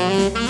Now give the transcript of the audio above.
Música